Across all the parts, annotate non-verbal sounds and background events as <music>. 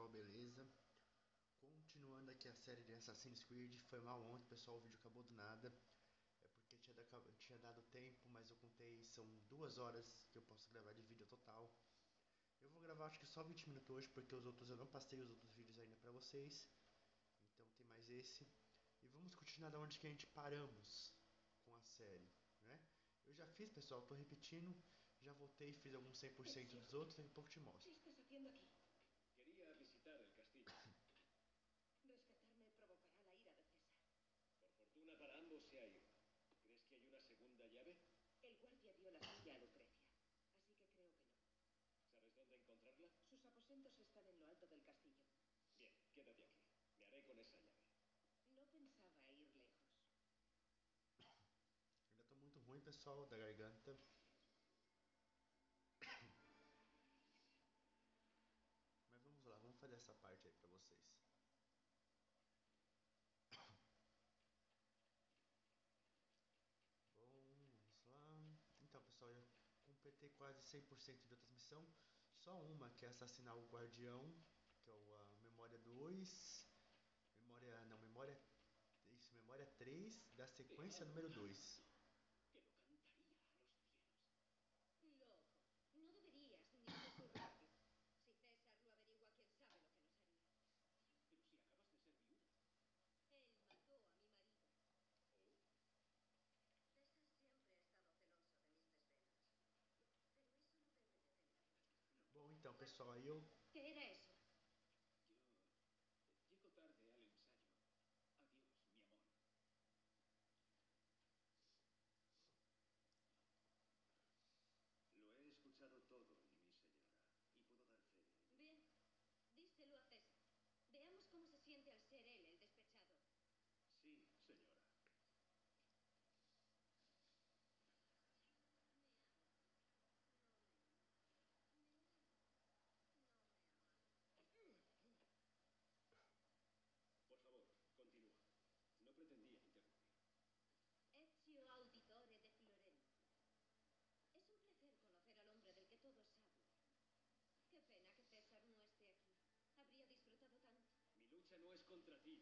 pessoal, beleza? Continuando aqui a série de Assassin's Creed, foi mal ontem pessoal, o vídeo acabou do nada. É porque tinha, dado, tinha dado tempo, mas eu contei, são duas horas que eu posso gravar de vídeo total. Eu vou gravar acho que só 20 minutos hoje, porque os outros eu não passei os outros vídeos ainda pra vocês. Então tem mais esse. E vamos continuar da onde que a gente paramos com a série, né? Eu já fiz pessoal, tô repetindo. Já voltei, fiz alguns 100% dos outros, daqui a pouco te mostro. ¿Qué estás haciendo aquí? Dio la suya a Lucrecia, así que creo que no. ¿Sabes dónde encontrarla? Sus aposentos están en lo alto del castillo. Bien, quédate aquí. Me haré con esa llave. No pensaba ir lejos. Ainda tô muito ruim, pessoal, da garganta. 100% da transmissão. Só uma, que é assassinar o guardião, que é o, a memória 2. Memória, não, memória... Isso, memória 3 da sequência número 2. Então, pessoal, aí eu no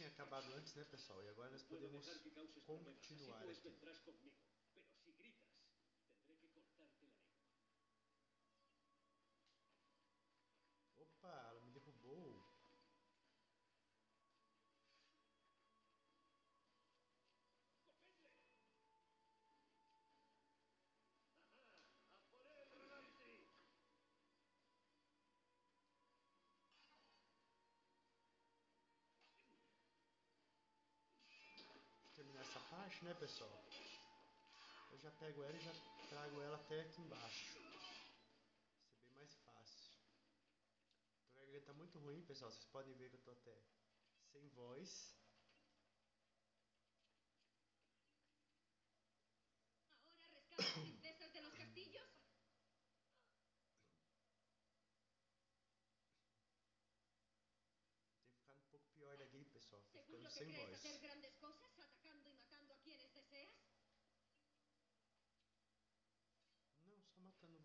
tinha acabado antes, né, pessoal? E agora nós podemos continuar aqui. Parte, né, pessoal? Eu já pego ela e já trago ela até aqui embaixo. Vai ser bem mais fácil. Com a garganta muito ruim, pessoal. Vocês podem ver que eu tô até sem voz. ¿Ahora rescata princesas de los castillos? Tem ficado um pouco pior da gripe, pessoal. Tô ¿Seguro ficando sem voz.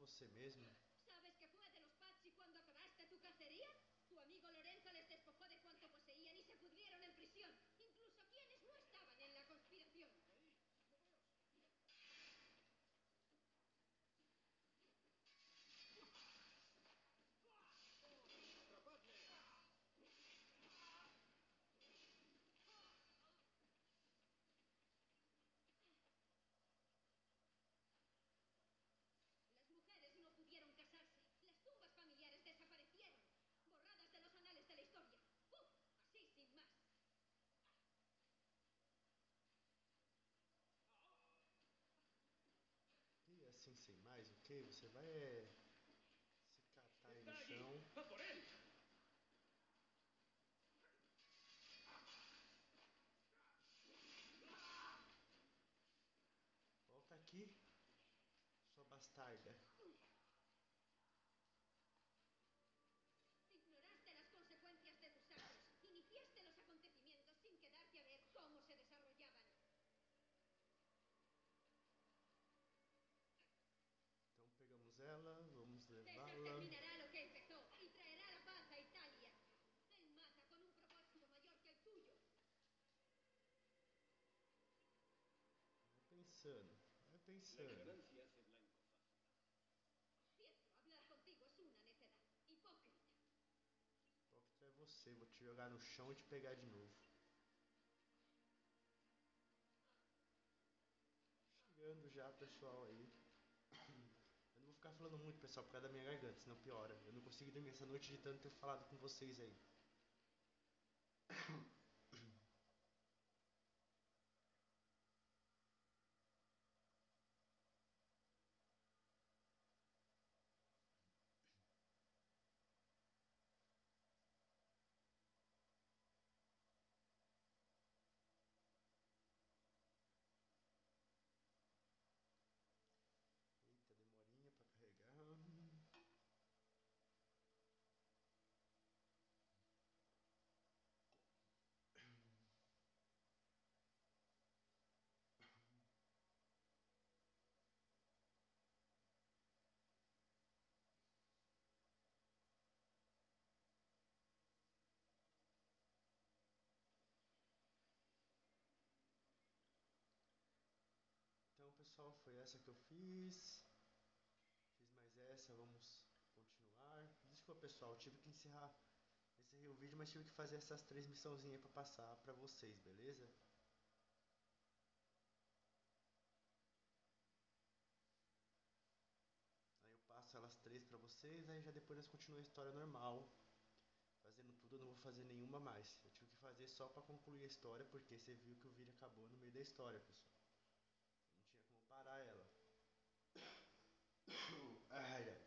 Você mesmo. Ok, você vai eh, se catar no chão. Volta aqui, sua bastarda. La. Hipócrita. É você, vou te jogar no chão e te pegar de novo. Chegando já, pessoal, aí. Eu não vou ficar falando muito, pessoal, por causa da minha garganta, senão piora. Eu não consegui dormir essa noite de tanto ter falado com vocês aí. Eita, demorinha pra carregar. Então, pessoal, foi essa que eu fiz. Fiz mais essa, vamos continuar. Desculpa, pessoal, tive que encerrar encerrei o vídeo, mas tive que fazer essas três missãozinhas pra passar pra vocês, beleza? Aí eu passo elas três pra vocês, aí já depois nós continuamos a história normal. Fazendo tudo, eu não vou fazer nenhuma mais. Eu tive que fazer só pra concluir a história, porque você viu que o vídeo acabou no meio da história, pessoal. Parar ela. <coughs> Ai,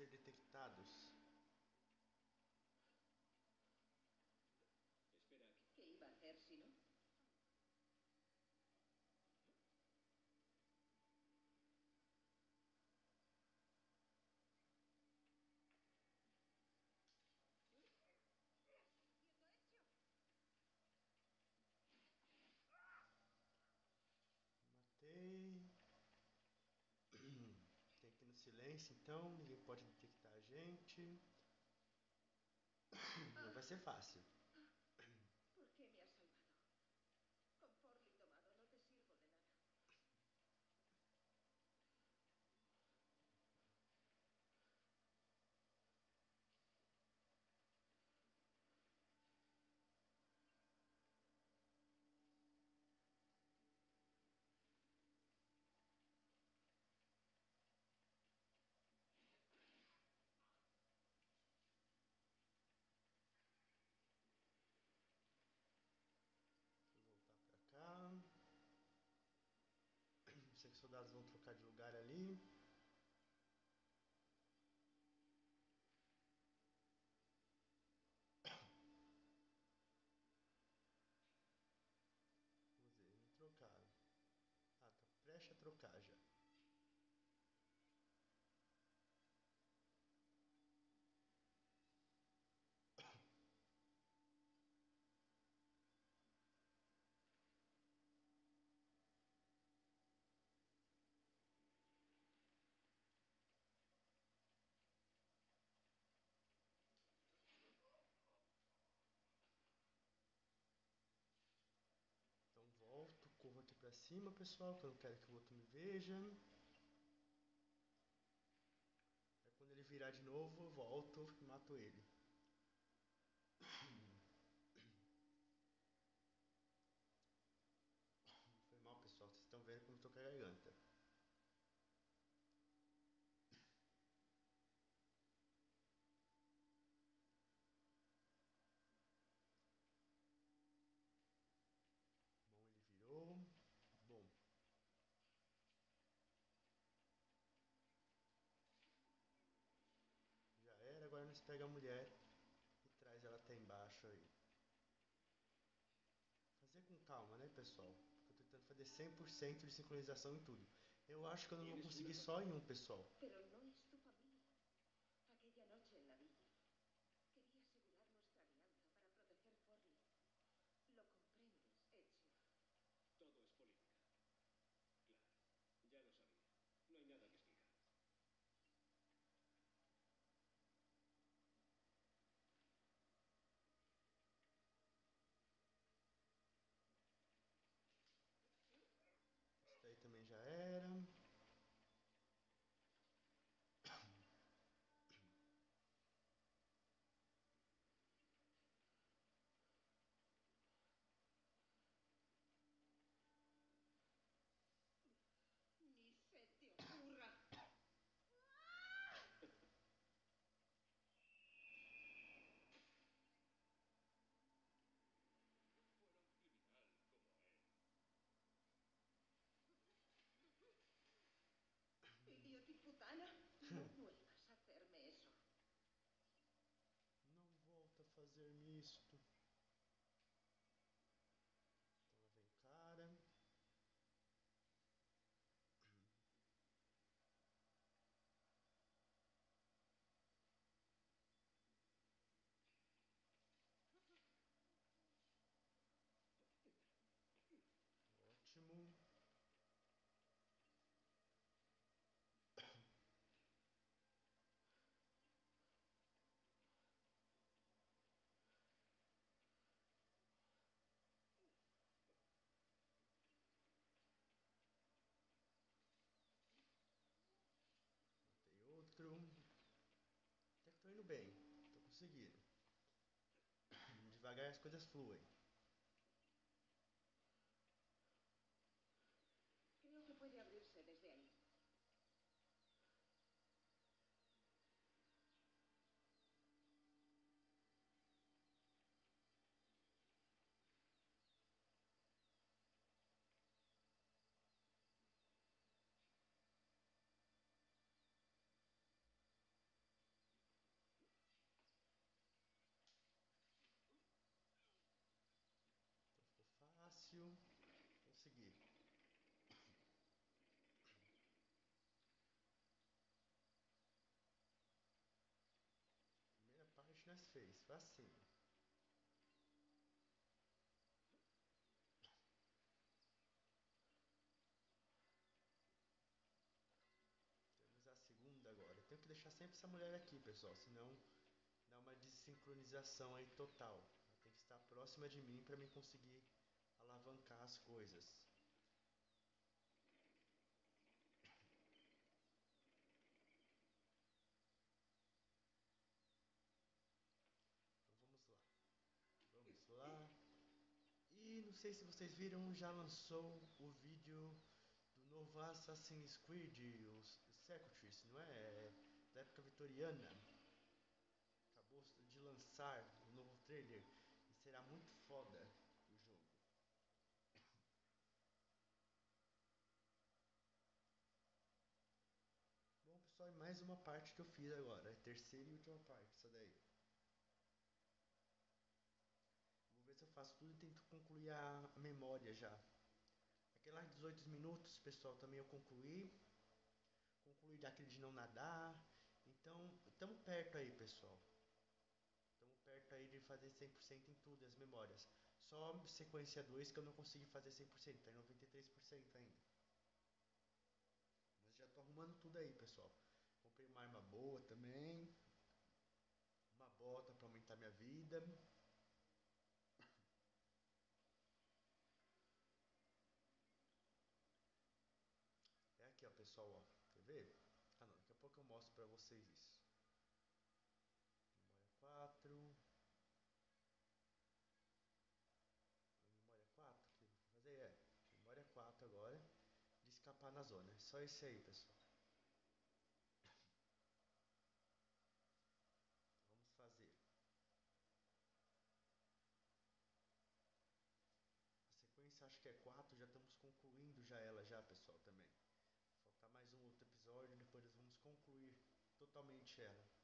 ser detectados. Silêncio, então ninguém pode detectar a gente. Não vai ser fácil. ¿Por qué me has salvado? Con Forli tomado no te sirvo de nada. Vou voltar pra cá. Sei que os soldados vão trocar de lugar ali. <coughs> Vamos ver, não trocaram. Ah, tá prestes a trocar já. pra cima, pessoal, que eu não quero que o outro me veja. Aí quando ele virar de novo, eu volto e mato ele. Foi mal, pessoal, vocês estão vendo como eu tô com a garganta. Pega a mulher e traz ela até embaixo aí. Fazer com calma, né, pessoal? Eu tô tentando fazer 100% de sincronização em tudo. Eu acho que eu não vou conseguir só em um, pessoal. piece bem. Tô conseguindo. Devagar as coisas fluem. Creo que puede abrirse desde ahí. Então ficou fácil. Consegui. Primeira parte nós fez, facinho. Temos a segunda agora. Eu tenho que deixar sempre essa mulher aqui, pessoal, senão dá uma desincronização aí total. Ela tem que estar próxima de mim para mim conseguir alavancar as coisas. Então vamos lá. Vamos lá. E não sei se vocês viram, já lançou o vídeo do novo Assassin's Creed, os Secretaries, não é? É Da época vitoriana. Acabou de lançar o novo trailer e será muito foda o jogo. <coughs> Bom pessoal, mais uma parte que eu fiz agora, terceira e última parte, essa daí. Vou ver se eu faço tudo e tento concluir a, memória já. Aquela de 18 minutos, pessoal, também eu concluí. Concluí daquele de não nadar. Então, estamos perto aí, pessoal. Estamos perto aí de fazer 100% em tudo, as memórias. Só sequência 2 que eu não consegui fazer 100%, tá em 93% ainda. Mas já tô arrumando tudo aí, pessoal. Comprei uma arma boa também. Uma bota para aumentar minha vida. É aqui, ó, pessoal, ó. Quer ver? Ah, não, daqui a pouco eu mostro pra vocês isso. Memória 4. Memória 4, que vou fazer é memória 4 agora de escapar na zona. É só esse aí, pessoal. Vamos fazer. A sequência acho que é 4, já estamos concluindo já ela já, pessoal, também. Faltar mais um outro episódio, depois nós vamos concluir totalmente ela.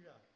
Já.